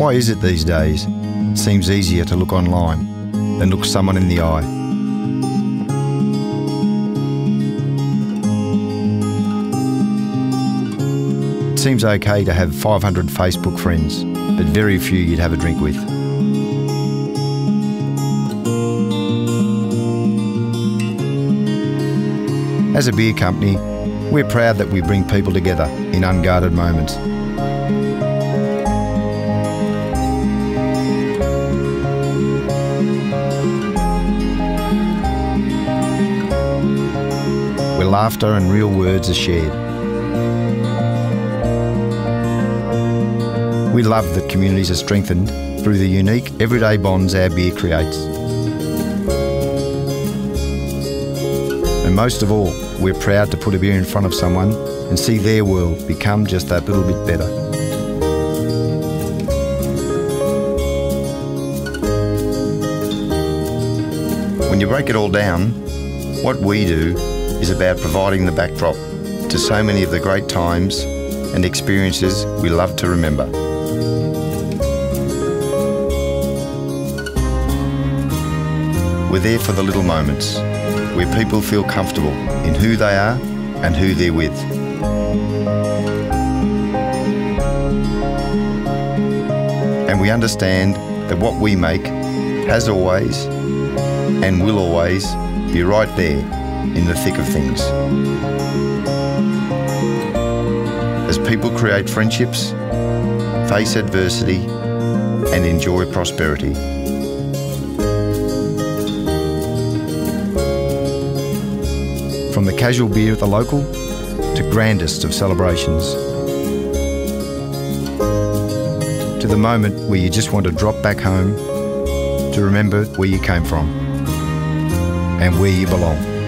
Why is it these days it seems easier to look online than look someone in the eye? It seems okay to have 500 Facebook friends, but very few you'd have a drink with. As a beer company, we're proud that we bring people together in unguarded moments. Where laughter and real words are shared. We love that communities are strengthened through the unique everyday bonds our beer creates. And most of all, we're proud to put a beer in front of someone and see their world become just that little bit better. When you break it all down, what we do is about providing the backdrop to so many of the great times and experiences we love to remember. We're there for the little moments where people feel comfortable in who they are and who they're with. And we understand that what we make has always and will always be right there in the thick of things. As people create friendships, face adversity, and enjoy prosperity. From the casual beer at the local to grandest of celebrations. To the moment where you just want to drop back home to remember where you came from and where you belong.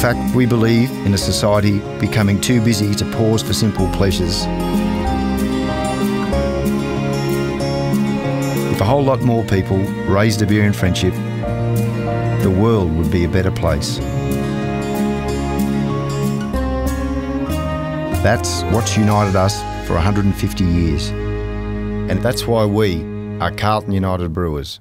Fact, we believe in a society becoming too busy to pause for simple pleasures If a whole lot more people raised a beer in friendship, the world would be a better place. That's what's united us for 150 years. And that's why we are Carlton United Breweries.